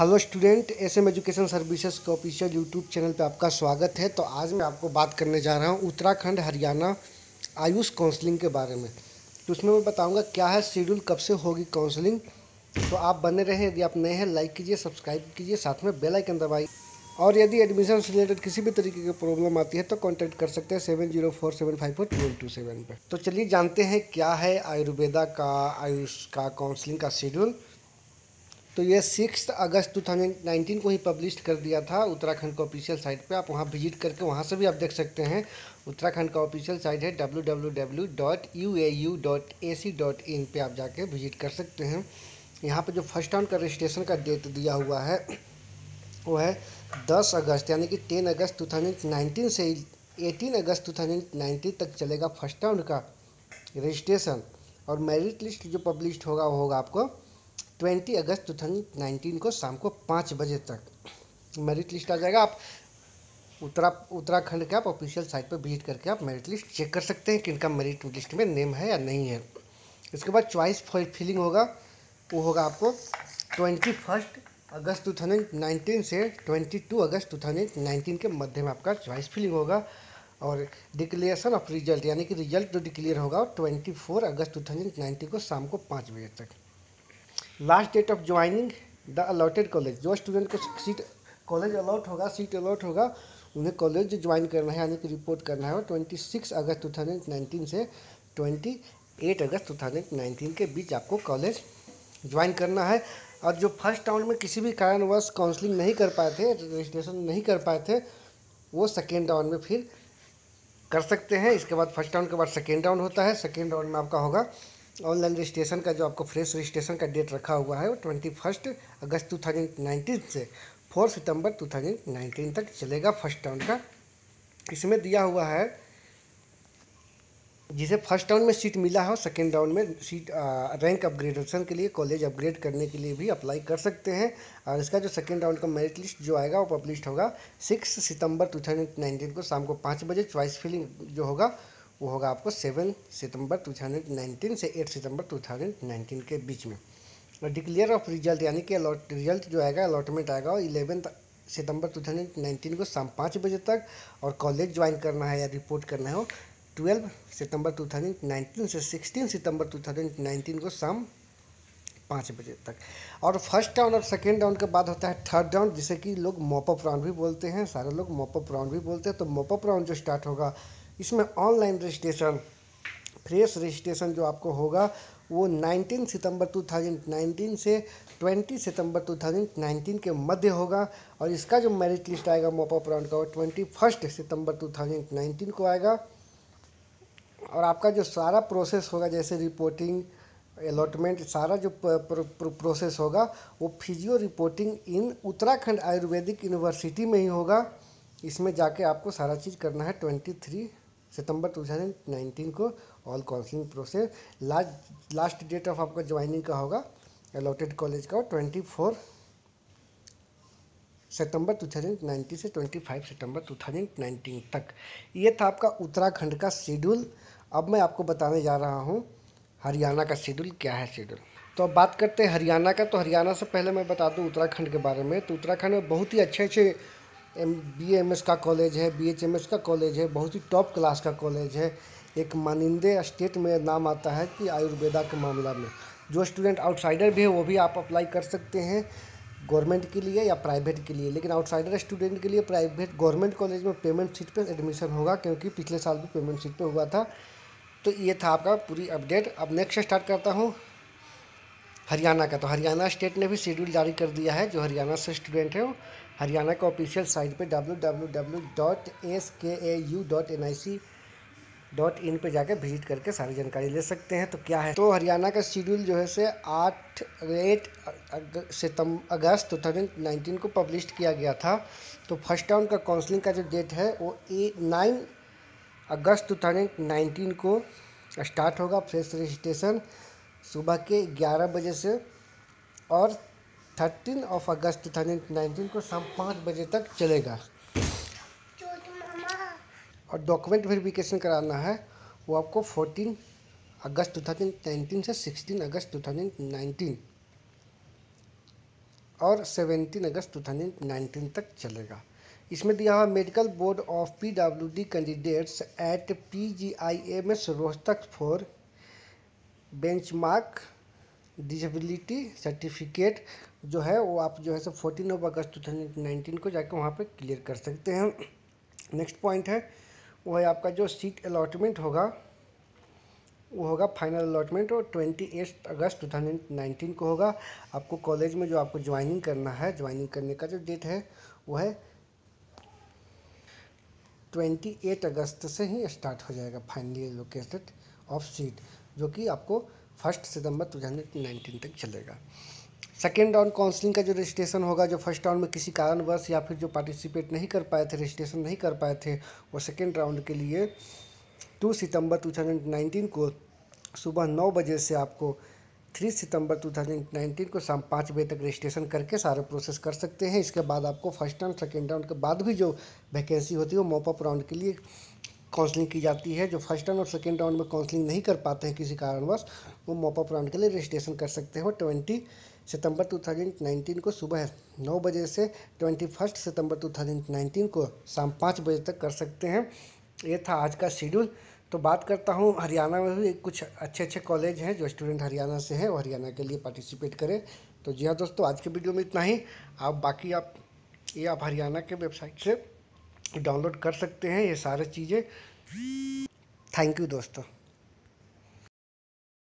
Hello student S M education services के official YouTube channel पे आपका स्वागत है। तो आज मैं आपको बात करने जा रहा हूँ उत्तराखंड, हरियाणा आयुष काउंसलिंग के बारे में। तो उसमें मैं बताऊँगा क्या है, शेड्यूल कब से होगी काउंसलिंग। तो आप बने रहें, यदि आप नए हैं, लाइक कीजिए, सब्सक्राइब कीजिए, साथ में बेल आइकन दबाइए। और यदि एडमिशन से रिलेटेड किसी भी तरीके की प्रॉब्लम आती है तो कॉन्टैक्ट कर सकते हैं seven zero four seven five four two two seven पर तो चलिए जानते हैं क्या है आयुर्वेदा का, आयुष का काउंसलिंग का शेड्यूल। तो ये सिक्स अगस्त 2019 को ही पब्लिश कर दिया था। उत्तराखंड का ऑफिशियल साइट पे आप वहाँ विज़िट करके वहाँ से भी आप देख सकते हैं। उत्तराखंड का ऑफिशियल साइट है www.uau.ac.in पे आप जाके विज़िट कर सकते हैं। यहाँ पे जो फ़र्स्ट राउंड का रजिस्ट्रेशन का डेट दिया हुआ है, वो है 10 अगस्त, यानी कि 10 अगस्त 2019 से 18 अगस्त 2019 तक चलेगा फ़र्स्ट राउंड का रजिस्ट्रेशन और मेरिट लिस्ट जो पब्लिश होगा, वो होगा आपको ट्वेंटी अगस्त टू थाउज़ेंड नाइनटीन को शाम को पाँच बजे तक। मेरिट लिस्ट आ जाएगा। आप उत्तरा, उत्तराखंड के आप ऑफिशियल साइट पर विज़िट करके आप मेरिट लिस्ट चेक कर सकते हैं कि इनका मेरिट लिस्ट में नेम है या नहीं है। इसके बाद चॉइस फिलिंग होगा। वो होगा आपको ट्वेंटी फ़र्स्ट अगस्त टू थाउज़ेंड नाइनटीन से ट्वेंटी टू अगस्त टू थाउज़ेंड नाइनटीन के मध्य में आपका चॉइस फिलिंग होगा। और डिक्लेरेशन ऑफ़ रिज़ल्ट, यानी कि रिज़ल्ट जो डिक्लेयर होगा ट्वेंटी फोर अगस्त टू थाउज़ेंड नाइनटीन को शाम को पाँच बजे तक। Last date of joining the allotted college जो स्टूडेंट को सीट कॉलेज अलॉट होगा सीट अलॉट होगा, उन्हें कॉलेज ज्वाइन करना है, यानी कि रिपोर्ट करना है। ट्वेंटी सिक्स अगस्त टू थाउज़ेंड नाइनटीन से ट्वेंटी एट अगस्त टू थाउज़ेंड नाइनटीन के बीच आपको कॉलेज ज्वाइन करना है। और जो फ़र्स्ट राउंड में किसी भी कारणवश काउंसलिंग नहीं कर पाए थे रजिस्ट्रेशन नहीं कर पाए थे, वो सेकेंड राउंड में फिर कर सकते हैं। इसके बाद फ़र्स्ट राउंड के बाद सेकेंड राउंड होता है। सेकेंड राउंड में आपका होगा। ऑनलाइन रजिस्ट्रेशन का जो आपको फ्रेश रजिस्ट्रेशन का डेट रखा हुआ है वो ट्वेंटी फ़र्स्ट अगस्त टू थाउज़ेंड नाइनटीन से फोर सितंबर टू थाउज़ेंड नाइनटीन तक चलेगा फ़र्स्ट राउंड का। इसमें दिया हुआ है, जिसे फ़र्स्ट राउंड में सीट मिला है, सेकेंड राउंड में सीट रैंक अपग्रेडेशन के लिए, कॉलेज अपग्रेड करने के लिए भी अप्लाई कर सकते हैं। और इसका जो सेकेंड राउंड का मेरिट लिस्ट जो आएगा, वो पब्लिश होगा सिक्स सितंबर टू थाउज़ेंड नाइनटीन को शाम को पाँच बजे चॉइस फिलिंग जो होगा वो होगा आपको सेवन सितंबर 2019 से एट सितंबर 2019 के बीच में। और डिक्लेयर ऑफ़ रिज़ल्ट, यानी कि अलॉट, रिज़ल्ट जो आएगा अलॉटमेंट आएगा और इलेवेंथ सितंबर 2019 को शाम पाँच बजे तक और कॉलेज ज्वाइन करना है या रिपोर्ट करना है ट्वेल्व सितंबर 2019 से सिक्सटीन सितंबर 2019 को शाम पाँच बजे तक। और फ़र्स्ट राउंड और सेकेंड राउंड के बाद होता है थर्ड राउंड, जिसे कि लोग मोपअप राउंड भी बोलते हैं, सारे लोग मोपअप राउंड भी बोलते हैं। तो मोपअप राउंड जो स्टार्ट होगा इसमें ऑनलाइन रजिस्ट्रेशन फ्रेश रजिस्ट्रेशन जो आपको होगा, वो 19 सितंबर 2019 से 20 सितंबर 2019 के मध्य होगा और इसका जो मेरिट लिस्ट आएगा मोपा राउंड का, वो ट्वेंटी फ़र्स्ट सितंबर 2019 को आएगा। और आपका जो सारा प्रोसेस होगा, जैसे रिपोर्टिंग अलॉटमेंट सारा जो प्रोसेस होगा, वो physio reporting in Uttarakhand Ayurvedic university में ही होगा। इसमें जाके आपको सारा चीज़ करना है ट्वेंटी थ्री सितंबर 2019 को all counselling process last last date of आपका ज्वाइनिंग का होगा अलॉटेड कॉलेज का ट्वेंटी फोर सितंबर 2019 से 25 सितंबर 2019 तक। ये था आपका उत्तराखंड का शेड्यूल अब मैं आपको बताने जा रहा हूँ, हरियाणा का शेड्यूल क्या है शेड्यूल तो अब बात करते हैं हरियाणा का। तो हरियाणा से पहले मैं बता दूँ उत्तराखंड के बारे में। तो उत्तराखंड में बहुत ही अच्छे अच्छे एम बी एम एस का कॉलेज है बी एच एम एस का कॉलेज है, बहुत ही टॉप क्लास का कॉलेज है। एक मानिंदे स्टेट में नाम आता है कि आयुर्वेदा के मामला में। जो स्टूडेंट आउटसाइडर भी है, वो भी आप अप्लाई कर सकते हैं गवर्नमेंट के लिए या प्राइवेट के लिए। लेकिन आउटसाइडर स्टूडेंट के लिए प्राइवेट गवर्नमेंट कॉलेज में पेमेंट सीट पर एडमिशन होगा, क्योंकि पिछले साल भी पेमेंट सीट पर हुआ था। तो ये था आपका पूरी अपडेट अब नेक्स्ट स्टार्ट करता हूँ। हरियाणा का। तो हरियाणा स्टेट ने भी शेड्यूल जारी कर दिया है। जो हरियाणा से स्टूडेंट है हरियाणा का ऑफिशियल साइट पे www.aska.u.nic.in पे जाकर विज़िट करके सारी जानकारी ले सकते हैं। तो क्या है? तो हरियाणा का शेड्यूल जो है से आठ एट सितंबर अगस्त टू थाउज़ेंड नाइनटीन को पब्लिश किया गया था। तो फ़र्स्ट राउंड का काउंसलिंग का जो डेट है वो ए, नाइन अगस्त टू थाउज़ेंड नाइनटीन को स्टार्ट होगा। फ्रेश रजिस्ट्रेशन सुबह के ग्यारह बजे से और थर्टीन ऑफ़ अगस्त टू थाउज़ेंड नाइनटीन को शाम पाँच बजे तक चलेगा। और डॉक्यूमेंट वेरिफिकेशन कराना है, वो आपको फोर्टीन अगस्त टू थाउज़ेंड नाइनटीन से सिक्सटीन अगस्त टू थाउज़ेंड नाइनटीन और सेवेंटीन अगस्त टू थाउज़ेंड नाइनटीन तक चलेगा। इसमें दिया हुआ medical board of P W D candidates at P G I M S Rohtak for benchmark disability certificate जो है, वो आप जो है सो फोर्टीन ऑफ़ अगस्त टू थाउज़ेंड नाइनटीन को जाकर वहाँ पे क्लियर कर सकते हैं। नेक्स्ट पॉइंट है, वो है आपका जो सीट अलॉटमेंट होगा, वो होगा फाइनल अलॉटमेंट और ट्वेंटी एट अगस्त टू थाउज़ेंड नाइनटीन को होगा। आपको कॉलेज में जो आपको ज्वाइनिंग करना है ज्वाइनिंग करने का जो डेट है, वो है ट्वेंटी एट अगस्त से ही स्टार्ट हो जाएगा फाइनली लोकेटेड ऑफ़ सीट जो कि आपको फ़र्स्ट सितंबर टू थाउज़ेंड तक चलेगा। सेकेंड राउंड काउंसलिंग का जो रजिस्ट्रेशन होगा, जो फ़र्स्ट राउंड में किसी कारणवश या फिर जो पार्टिसिपेट नहीं कर पाए थे रजिस्ट्रेशन नहीं कर पाए थे, वो सेकेंड राउंड के लिए टू सितंबर 2019 को सुबह नौ बजे से आपको थ्री सितंबर 2019 को शाम पाँच बजे तक रजिस्ट्रेशन करके सारे प्रोसेस कर सकते हैं। इसके बाद आपको फ़र्स्ट राउंड सेकेंड राउंड के बाद भी जो वैकेंसी होती है, वो मोपअप राउंड के लिए काउंसलिंग की जाती है, जो फ़र्स्ट राउंड और सेकेंड राउंड में काउंसलिंग नहीं कर पाते हैं किसी कारणवश, वो मोपअप राउंड के लिए रजिस्ट्रेशन कर सकते हो ट्वेंटी सितंबर 2019 को सुबह नौ बजे से ट्वेंटी फ़र्स्ट सितंबर 2019 को शाम पाँच बजे तक कर सकते हैं। ये था आज का शेड्यूल तो बात करता हूँ, हरियाणा में भी कुछ अच्छे अच्छे कॉलेज हैं जो स्टूडेंट हरियाणा से हैं वो हरियाणा के लिए पार्टिसिपेट करें। तो जी हाँ दोस्तों, आज के वीडियो में इतना ही। आप बाकी आप, ये आप हरियाणा के वेबसाइट से डाउनलोड कर सकते हैं ये सारी चीज़ें। थैंक यू दोस्तों।